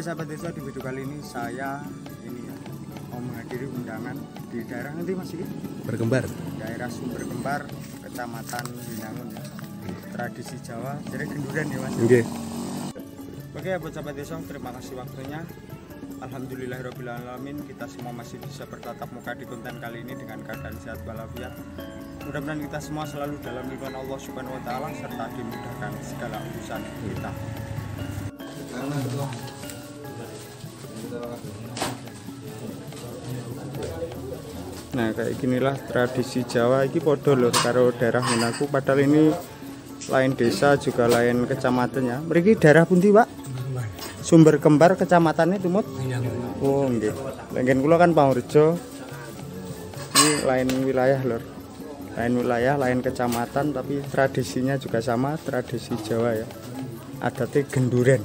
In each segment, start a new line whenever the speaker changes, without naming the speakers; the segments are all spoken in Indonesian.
Oke sahabat desa di video kali ini saya ini ya mau menghadiri undangan di daerah nanti Mas ini?
Berkembar.
Daerah Sumber Kembar Kecamatan Binangun ya. Tradisi Jawa jadi genduran ya Mas?
Oke.
Oke buat sahabat desa terima kasih waktunya. Alhamdulillahirrahmanirrahim kita semua masih bisa bertatap muka di konten kali ini dengan keadaan sehat walafiat. Mudah-mudahan kita semua selalu dalam lindungan Allah subhanahu wa ta'ala serta dimudahkan segala urusan kita Nah kayak ginilah tradisi Jawa ini podo lho karo daerah Munaku padahal ini lain desa juga lain kecamatan ya. Mriki daerah pundi, Pak? Sumber Kembar kecamatannya Tumut. Oh, nggih. Lenggen kula kan Pamurjo. Ini lain wilayah, Lur. Lain wilayah, lain kecamatan tapi tradisinya juga sama, tradisi Jawa ya. Adatnya genduren.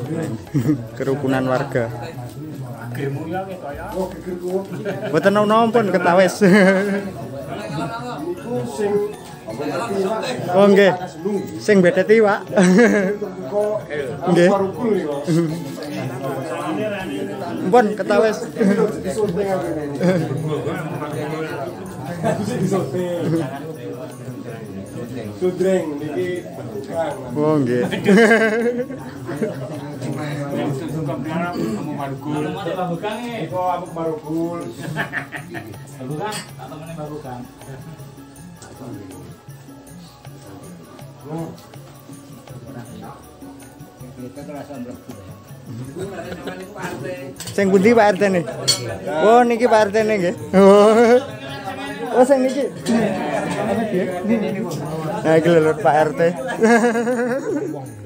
Kerukunan warga. Mboten nom pun ketawes. Oh nggih. Sing bedeti, Pak. Nggih. Mpun ketawes.
Sudreng niki
Oh nggih.
Iko amuk marugul.
Sing pundi Pak RT nih? Oh niki Pak RT nih nggih. Oh. Oh sing niki. Nah iki lho Pak RT.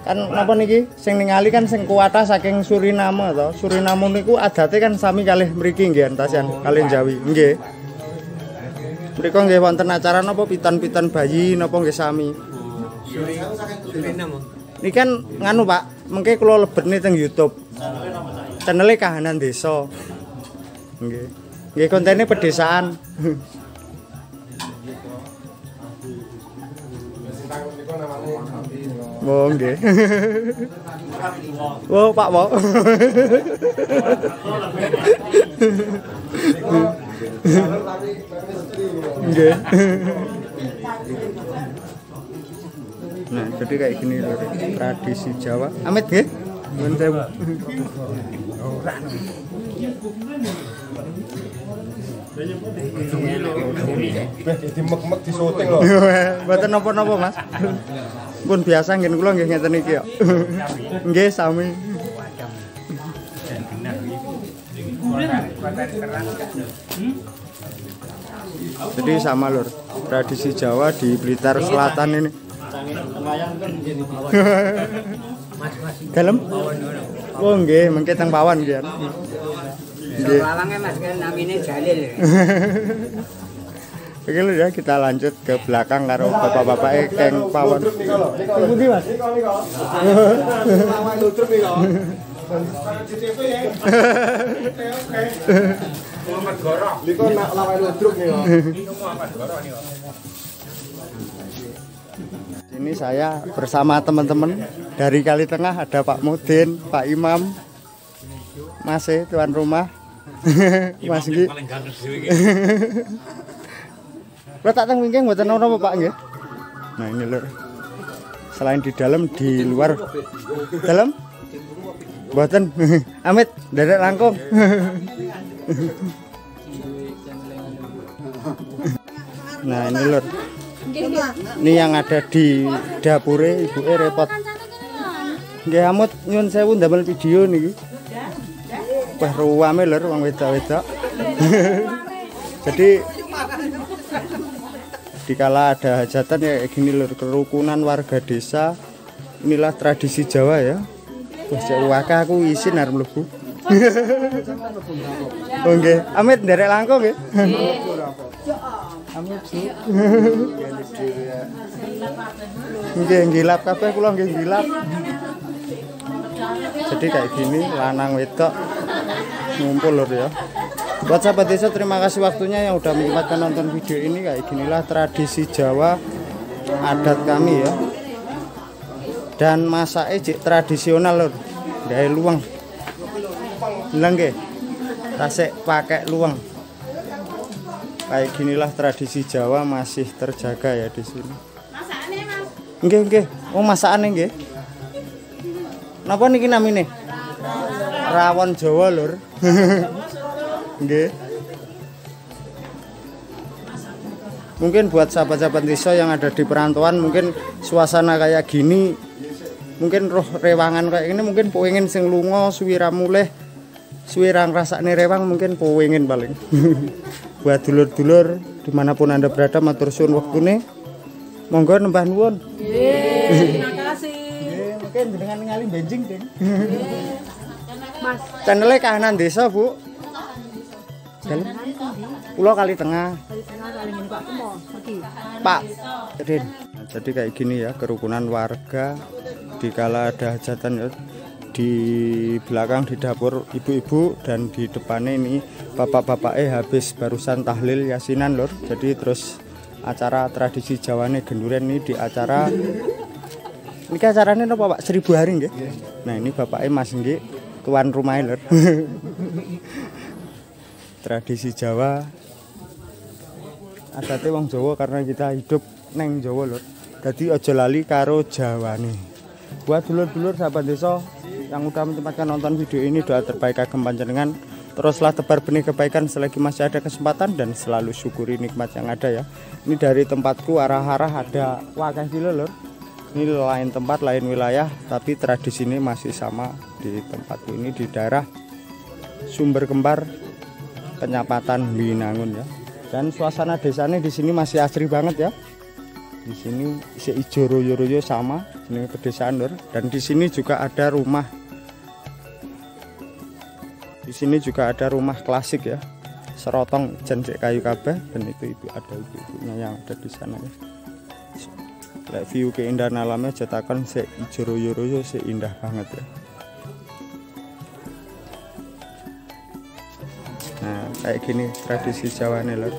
kan napa niki sing ningali kan sing kuwata saking Suriname to. Suriname niku adate kan sami kalih mriki nggih antasian kalih Jawi. Nggih. Mriko nggih wonten acara napa pitan-pitan bayi napa nggih sami. Ini kan nganu Pak, mengke kula lebetne teng YouTube. Channelnya Kahanan Desa. Nggih. Nggih kontennya pedesaan. Oh nggih. Oh Pak Wo. Nggih. Nah, jadi kayak gini loh, tradisi Jawa. Amit nggih? Nuwun sewu.
Beh dimek-mek di syuting lho.
Mboten napa-napa, Mas. Pun biasa nggih kula nggih ngeten iki kok. Nggih sami. Jadi sama lur, tradisi Jawa di Blitar Selatan ini. Dalam? Oh nggih, mengke teng pawon nggih. Nggih.
Lawangnya mas kan Jalil.
Oke lho ya kita lanjut ke belakang karo bapak-bapak keng pawon. Pundi Mas?
Niko niko. Niko. Niko niko.
Ini saya bersama teman-teman dari Kali Tengah ada Pak Mudin, Pak Imam, Mas E, tuan rumah, Mas Gi. Lo tak teng wingking mboten ono apa Pak nggih? Nah ini lho. Selain di dalam di luar. Dalam? Mboten. Amit, derek langkung. nah ini lho. Ini yang ada di dapure ibu e repot. Nggih amut nyun sewu ndamel video niki. Wah ruwame lho wong wedok-wedok. Jadi dikala ada hajatan ya gini lur kerukunan warga desa. Inilah tradisi Jawa ya. Wah cek waka aku izin arep mlebu. Oh nggih. Amit nderek langkung nggih. Amit sih nggih ngilap kabeh kula nggih ngilap. Jadi kayak gini lanang wedok ngumpul lur ya. Buat sahabat desa terima kasih waktunya yang udah menyempatkan nonton video ini. Kayak ginilah tradisi Jawa adat kami ya. dan masaknya jik tradisional lur. Dari luang. Bilang tasik pakai luang. Kayak ginilah tradisi Jawa masih terjaga ya di sini. Nggih nggih. Oh masakane nggih. Napa niki namine rawon Jawa lur. Nggih. Mungkin buat sahabat-sahabat desa yang ada di perantauan mungkin suasana kayak gini mungkin roh rewangan kayak ini mungkin pengen sing lunga suwira mulih suwira ngrasakne rewang mungkin pengen paling. Buat dulur-dulur di mana pun anda berada matur suwun wektune. Monggo nembah nuwun.
Terima kasih.
Nggih, mungkin dengan ngali benjing ding
Mas,
channelnya kahanan desa bu. Dalam pulau kali tengah.
Ini Pak.
Rin. Nah, jadi kayak gini ya kerukunan warga dikala ada hajatan ya di belakang di dapur ibu-ibu dan di depannya ini bapak-bapak eh habis barusan tahlil yasinan lor jadi terus acara tradisi Jawa nih genduren ini di acara ini acaranya apa pak? Seribu hari nggih? Nah ini bapaknya mas nggih tuan rumah lor tradisi Jawa adate wong Jawa karena kita hidup neng Jawa lho. Jadi aja lali karo Jawane. Buat dulur-dulur sahabat desa yang udah menyempatkan nonton video ini doa terbaik kagem panjenengan teruslah tebar benih kebaikan selagi masih ada kesempatan dan selalu syukuri nikmat yang ada ya. Ini dari tempatku arah-arah ada wakah kilo lur. Ini lain tempat, lain wilayah, tapi tradisi ini masih sama di tempatku ini di daerah Sumber Kembar, Penyapatan Binangun ya. Dan suasana desanya di sini masih asri banget ya. Di sini isi ijo royo-royo sama ini pedesaan lur dan di sini juga ada rumah. Di sini juga ada rumah klasik ya. Serotong jan sik kayu kabeh dan itu ibu ada ibu-ibunya yang ada di sana ya Lek view keindahan alamnya cetakan se indah banget ya Nah, kayak gini tradisi Jawa nih lor.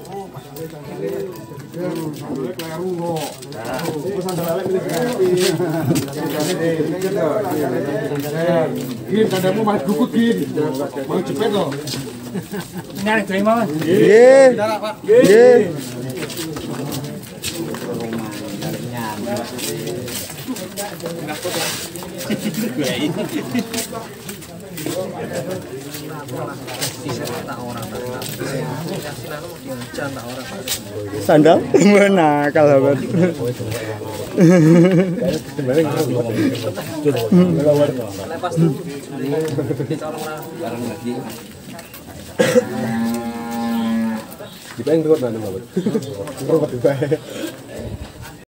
Gin, kandamu mah dukut gin. Mau cepet loh.
Nyari terima mas.
Nggih. Nggih. Sandal
bang dukut nanti bapak. Dukut di bang.